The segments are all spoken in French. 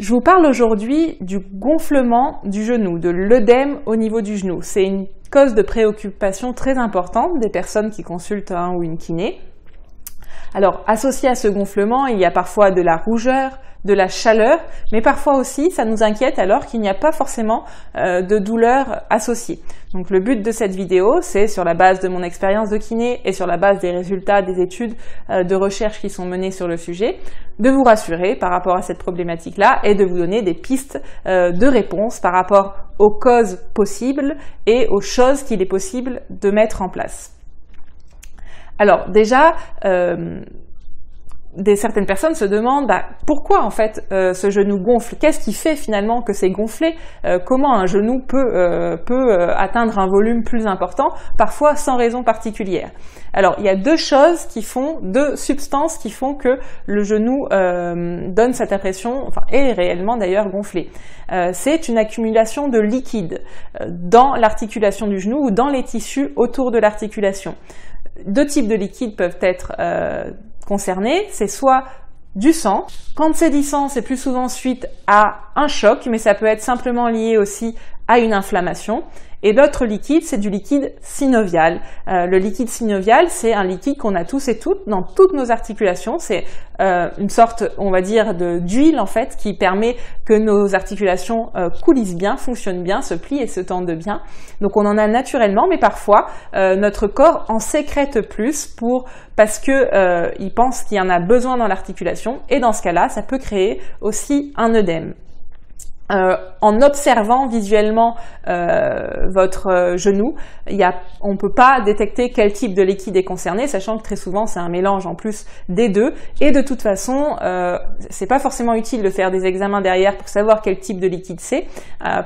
Je vous parle aujourd'hui du gonflement du genou, de l'œdème au niveau du genou. C'est une cause de préoccupation très importante des personnes qui consultent un ou une kiné. Alors, associé à ce gonflement, il y a parfois de la rougeur, de la chaleur, mais parfois aussi ça nous inquiète alors qu'il n'y a pas forcément euh, de douleur associée. Donc le but de cette vidéo, c'est sur la base de mon expérience de kiné et sur la base des résultats des études euh, de recherche qui sont menées sur le sujet, de vous rassurer par rapport à cette problématique-là et de vous donner des pistes euh, de réponse par rapport aux causes possibles et aux choses qu'il est possible de mettre en place. Alors déjà, des certaines personnes se demandent bah, pourquoi en fait euh, ce genou gonfle? Qu'est-ce qui fait finalement que c'est gonflé? Euh, Comment un genou peut, euh, peut atteindre un volume plus important, parfois sans raison particulière? Alors il y a deux choses qui font, deux substances qui font que le genou donne cette impression, enfin est réellement d'ailleurs gonflé. c'est une accumulation de liquide dans l'articulation du genou ou dans les tissus autour de l'articulation. Deux types de liquides peuvent être c'est soit du sang. Quand c'est du sang, c'est plus souvent suite à un choc, mais ça peut être simplement lié aussi à une inflammation. Et l'autre liquide, c'est du liquide synovial. Euh, le liquide synovial, c'est un liquide qu'on a tous et toutes dans toutes nos articulations. C'est euh, une sorte, on va dire, d'huile en fait qui permet que nos articulations euh, coulissent bien, fonctionnent bien, se plient et se tendent bien. Donc on en a naturellement, mais parfois notre corps en sécrète plus pour parce que il pense qu'il y en a besoin dans l'articulation. Et dans ce cas-là, ça peut créer aussi un œdème. Euh, en observant visuellement euh, votre euh, genou, on ne peut pas détecter quel type de liquide est concerné, sachant que très souvent c'est un mélange en plus des deux. Et de toute façon, euh, c'est pas forcément utile de faire des examens derrière pour savoir quel type de liquide c'est,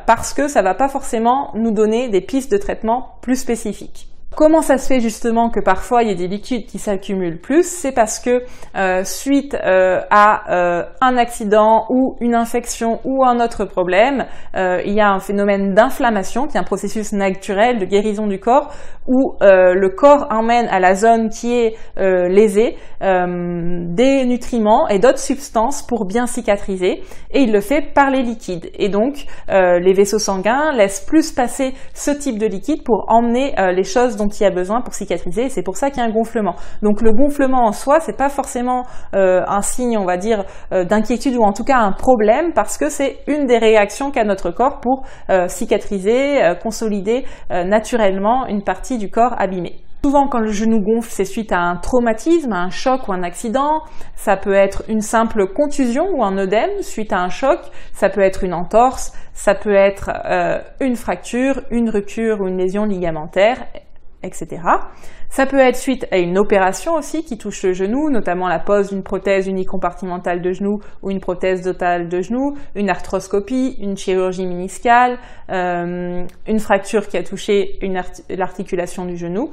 parce que ça va pas forcément nous donner des pistes de traitement plus spécifiques. Comment ça se fait justement que parfois il y ait des liquides qui s'accumulent plus? C'est parce que euh, suite euh, à euh, un accident ou une infection ou un autre problème, il y a un phénomène d'inflammation qui est un processus naturel de guérison du corps où le corps emmène à la zone qui est lésée des nutriments et d'autres substances pour bien cicatriser et il le fait par les liquides. Et donc les vaisseaux sanguins laissent plus passer ce type de liquide pour emmener les choses dont il y a besoin pour cicatriser et c'est pour ça qu'il y a un gonflement. Donc le gonflement en soi, c'est pas forcément euh, un signe, on va dire, euh, d'inquiétude ou en tout cas un problème parce que c'est une des réactions qu'a notre corps pour euh, cicatriser, consolider naturellement une partie du corps abîmée. Souvent, quand le genou gonfle, c'est suite à un traumatisme, à un choc ou un accident. Ça peut être une simple contusion ou un œdème suite à un choc. Ça peut être une entorse. Ça peut être une fracture, une rupture ou une lésion ligamentaire, etc. Ça peut être suite à une opération aussi qui touche le genou, notamment la pose d'une prothèse unicompartimentale de genou ou une prothèse totale de genou, une arthroscopie, une chirurgie miniscale, euh, une fracture qui a touché l'articulation du genou.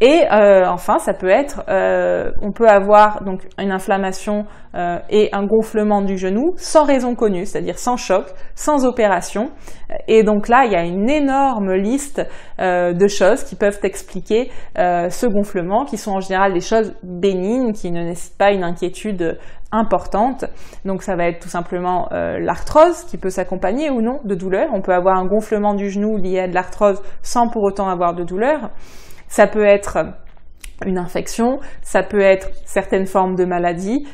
Et euh, enfin, ça peut être, euh, on peut avoir donc une inflammation euh, et un gonflement du genou sans raison connue, c'est-à-dire sans choc, sans opération. Et donc là, il y a une énorme liste de choses qui peuvent expliquer ce gonflement, qui sont en général des choses bénignes, qui ne nécessitent pas une inquiétude importante. Donc ça va être tout simplement l'arthrose qui peut s'accompagner ou non de douleur. On peut avoir un gonflement du genou lié à de l'arthrose sans pour autant avoir de douleur. Ça peut être une infection, ça peut être certaines formes de maladies,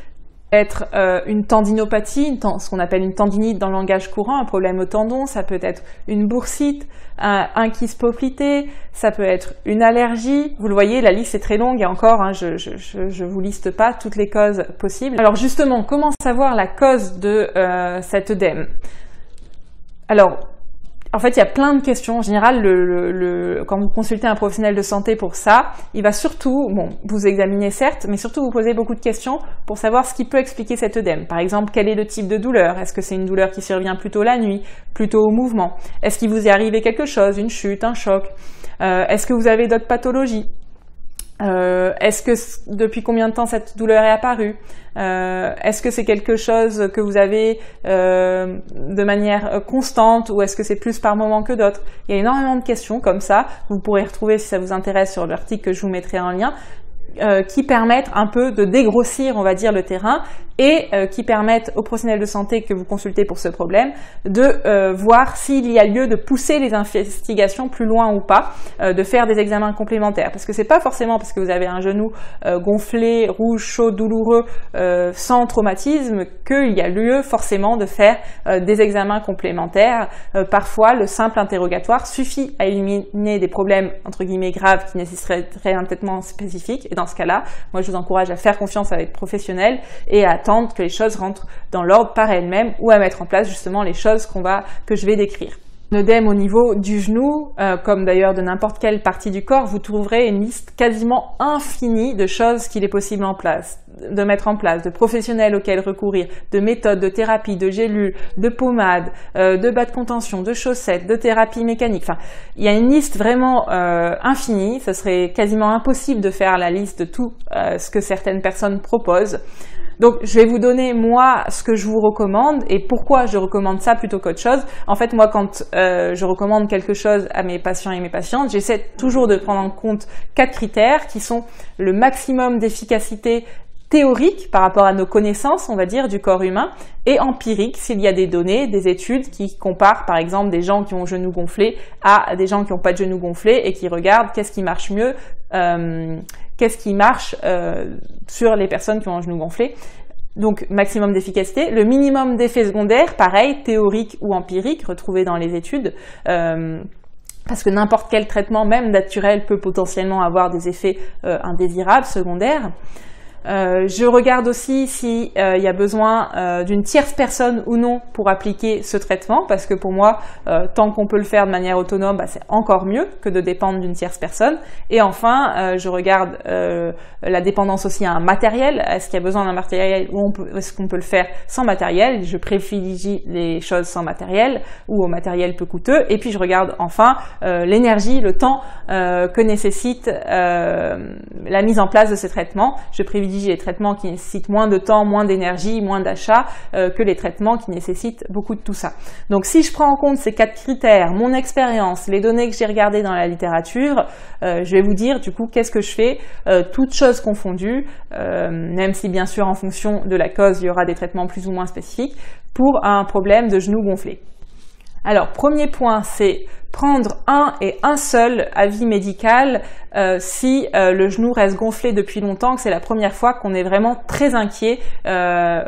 être euh, une tendinopathie, ce qu'on appelle une tendinite dans le langage courant, un problème au tendon, ça peut être une boursite, un, un ça peut être une allergie. Vous le voyez, la liste est très longue et encore, hein, je, je, vous liste pas toutes les causes possibles. Alors justement, comment savoir la cause de euh, cet œdème Alors, en fait, il y a plein de questions. En général, quand vous consultez un professionnel de santé pour ça, il va surtout, bon, vous examiner certes, mais surtout vous poser beaucoup de questions pour savoir ce qui peut expliquer cet œdème. Par exemple, quel est le type de douleur? Est-ce que c'est une douleur qui survient plutôt la nuit, plutôt au mouvement? Est-ce qu'il vous est arrivé quelque chose, une chute, un choc? Euh, Est-ce que vous avez d'autres pathologies? Euh, Est-ce que depuis combien de temps cette douleur est apparue? Euh, Est-ce que c'est quelque chose que vous avez euh, de manière constante ou est-ce que c'est plus par moment que d'autres? Il y a énormément de questions comme ça. Vous pourrez retrouver si ça vous intéresse sur l'article que je vous mettrai en lien. qui permettent un peu de dégrossir, on va dire, le terrain et euh, qui permettent aux professionnels de santé que vous consultez pour ce problème de euh, voir s'il y a lieu de pousser les investigations plus loin ou pas, euh, de faire des examens complémentaires. Parce que c'est pas forcément parce que vous avez un genou gonflé, rouge, chaud, douloureux, sans traumatisme, qu'il y a lieu forcément de faire des examens complémentaires. parfois, le simple interrogatoire suffit à éliminer des problèmes entre guillemets graves qui nécessiteraient un traitement spécifique. Et dans ce cas-là, moi je vous encourage à faire confiance avec professionnels et à attendre que les choses rentrent dans l'ordre par elles-mêmes ou à mettre en place justement les choses qu'on va, que je vais décrire. L'œdème au niveau du genou, euh, comme d'ailleurs de n'importe quelle partie du corps, vous trouverez une liste quasiment infinie de choses qu'il est possible en place, de mettre en place, de professionnels auxquels recourir, de méthodes, de thérapie, de gélules, de pommades, euh, de bas de contention, de chaussettes, de thérapie mécanique. Enfin, il y a une liste vraiment euh, infinie. Ce serait quasiment impossible de faire la liste de tout ce que certaines personnes proposent. Donc, je vais vous donner moi ce que je vous recommande et pourquoi je recommande ça plutôt qu'autre chose. En fait, moi, quand euh, je recommande quelque chose à mes patients et mes patientes, j'essaie toujours de prendre en compte quatre critères qui sont le maximum d'efficacité théorique par rapport à nos connaissances, on va dire, du corps humain, et empirique s'il y a des données, des études qui comparent par exemple des gens qui ont genou gonflé à des gens qui n'ont pas de genou gonflé et qui regardent qu'est-ce qui marche mieux, qu'est-ce qui marche euh, sur les personnes qui ont un genou gonflé. Donc maximum d'efficacité. Le minimum d'effets secondaires, pareil, théorique ou empirique, retrouvé dans les études. Euh, parce que n'importe quel traitement, même naturel, peut potentiellement avoir des effets euh, indésirables, secondaires. Euh, je regarde aussi s'il euh, y a besoin euh, d'une tierce personne ou non pour appliquer ce traitement, parce que pour moi, tant qu'on peut le faire de manière autonome, bah, c'est encore mieux que de dépendre d'une tierce personne. Et enfin, je regarde la dépendance aussi à un matériel. Est-ce qu'il y a besoin d'un matériel ou est-ce qu'on peut le faire sans matériel? Je privilégie les choses sans matériel ou au matériel peu coûteux. Et puis je regarde enfin l'énergie, le temps que nécessite la mise en place de ce traitement. Je les traitements qui nécessitent moins de temps, moins d'énergie, moins d'achat euh, que les traitements qui nécessitent beaucoup de tout ça. Donc si je prends en compte ces quatre critères, mon expérience, les données que j'ai regardées dans la littérature, euh, je vais vous dire du coup qu'est-ce que je fais, euh, toutes choses confondues, même si bien sûr en fonction de la cause il y aura des traitements plus ou moins spécifiques, pour un problème de genou gonflé. Alors, premier point, c'est prendre un et un seul avis médical euh, si euh, le genou reste gonflé depuis longtemps, que c'est la première fois qu'on est vraiment très inquiet euh,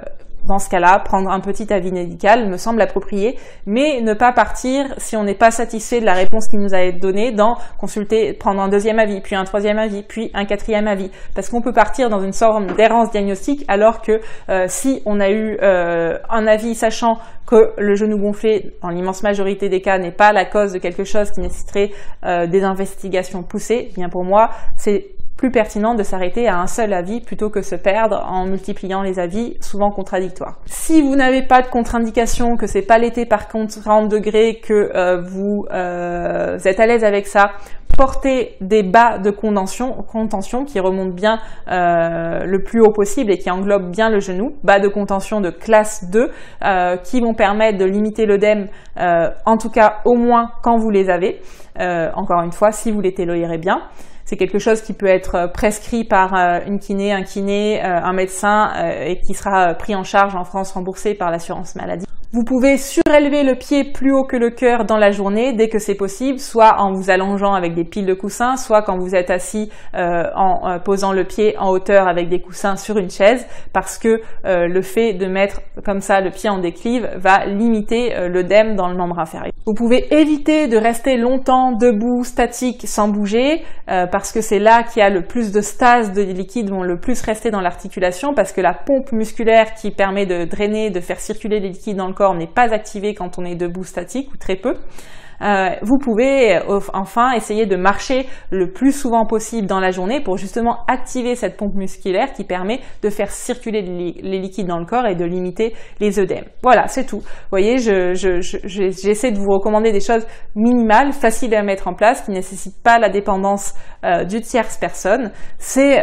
dans ce cas-là, prendre un petit avis médical me semble approprié, mais ne pas partir si on n'est pas satisfait de la réponse qui nous a été donnée dans consulter, prendre un deuxième avis, puis un troisième avis, puis un quatrième avis, parce qu'on peut partir dans une sorte d'errance diagnostique, alors que euh, si on a eu euh, un avis sachant que le genou gonflé, dans l'immense majorité des cas, n'est pas la cause de quelque chose qui nécessiterait euh, des investigations poussées, bien pour moi, c'est plus pertinent de s'arrêter à un seul avis plutôt que se perdre en multipliant les avis souvent contradictoires. Si vous n'avez pas de contre-indication, que c'est pas l'été par contre 40 degrés, que euh, vous, euh, êtes à l'aise avec ça, portez des bas de contention, contention qui remontent bien euh, le plus haut possible et qui englobent bien le genou, bas de contention de classe 2 qui vont permettre de limiter l'œdème, en tout cas au moins quand vous les avez. encore une fois, si vous les tolérez bien c'est quelque chose qui peut être euh, prescrit par euh, une kiné, un kiné, euh, un médecin et qui sera pris en charge en France remboursé par l'assurance maladie. Vous pouvez surélever le pied plus haut que le cœur dans la journée dès que c'est possible, soit en vous allongeant avec des piles de coussins, soit quand vous êtes assis euh, en euh, posant le pied en hauteur avec des coussins sur une chaise, parce que euh, le fait de mettre comme ça le pied en déclive va limiter l'œdème dans le membre inférieur. Vous pouvez éviter de rester longtemps debout, statique, sans bouger, parce que c'est là qu'il y a le plus de stase de liquide vont le plus rester dans l'articulation, parce que la pompe musculaire qui permet de drainer, de faire circuler les liquides dans le corps n'est pas activé quand on est debout statique ou très peu. Euh, vous pouvez euh, enfin essayer de marcher le plus souvent possible dans la journée pour justement activer cette pompe musculaire qui permet de faire circuler les liquides dans le corps et de limiter les œdèmes. Voilà, c'est tout. Vous voyez, j'essaie de vous recommander des choses minimales, faciles à mettre en place, qui ne nécessitent pas la dépendance euh, du tierce personne. C'est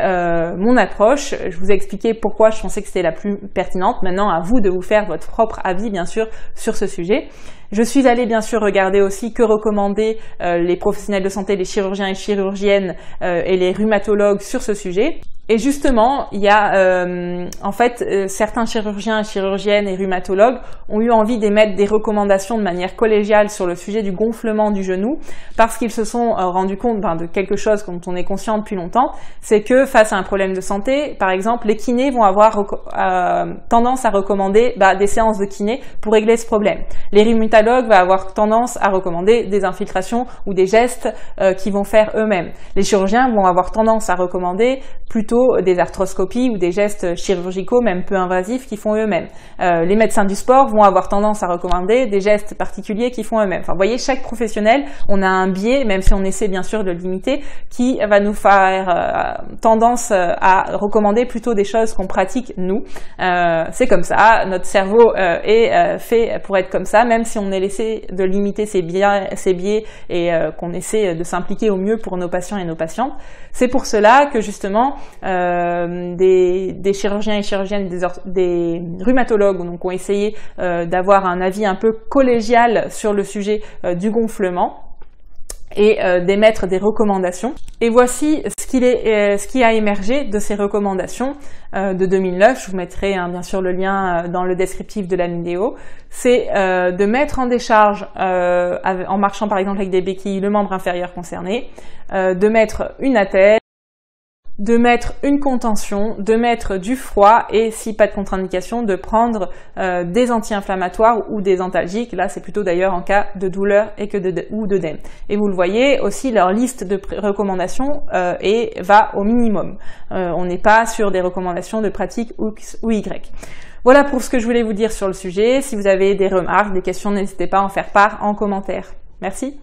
mon approche. Je vous ai expliqué pourquoi je pensais que c'était la plus pertinente. Maintenant, à vous de vous faire votre propre avis, bien sûr, sur ce sujet. Je suis allée bien sûr regarder aussi que recommander euh, les professionnels de santé, les chirurgiens et chirurgiennes euh, et les rhumatologues sur ce sujet. Et justement, il y a euh, en fait euh, certains chirurgiens, chirurgiennes et rhumatologues ont eu envie d'émettre des recommandations de manière collégiale sur le sujet du gonflement du genou parce qu'ils se sont euh, rendus compte ben, de quelque chose dont on est conscient depuis longtemps, c'est que face à un problème de santé, par exemple, les kinés vont avoir tendance à recommander bah, des séances de kiné pour régler ce problème. Les vont avoir tendance à recommander des infiltrations ou des gestes qu'ils vont faire eux-mêmes. Les chirurgiens vont avoir tendance à recommander plutôt des arthroscopies ou des gestes chirurgicaux, même peu invasifs, qui font eux-mêmes. Euh, les médecins du sport vont avoir tendance à recommander des gestes particuliers qui font eux-mêmes. Enfin, vous voyez, chaque professionnel, on a un biais, même si on essaie bien sûr de le limiter, qui va nous faire euh, tendance euh, à recommander plutôt des choses qu'on pratique nous. c'est comme ça, notre cerveau est fait pour être comme ça, même si on est laissé de limiter ses biais, et qu'on essaie de s'impliquer au mieux pour nos patients et nos patientes. C'est pour cela que justement euh, des, chirurgiens et chirurgiennes, des, des rhumatologues donc, ont essayé euh, d'avoir un avis un peu collégial sur le sujet euh, du gonflement et d'émettre des recommandations. Et voici est, ce qui a émergé de ces recommandations de 2009. Je vous mettrai hein, bien sûr le lien dans le descriptif de la vidéo. C'est de mettre en décharge, en marchant par exemple avec des béquilles, le membre inférieur concerné, de mettre une attelle, de mettre une contention, de mettre du froid et si pas de contre-indication, de prendre euh, des anti-inflammatoires ou des antalgiques. Là, c'est plutôt d'ailleurs en cas de douleur et que de, ou d'œdème. Et vous le voyez aussi, leur liste de recommandations euh, va au minimum. Euh, on n'est pas sur des recommandations de pratique X ou Y. Voilà pour ce que je voulais vous dire sur le sujet. Si vous avez des remarques, des questions, n'hésitez pas à en faire part en commentaire. Merci.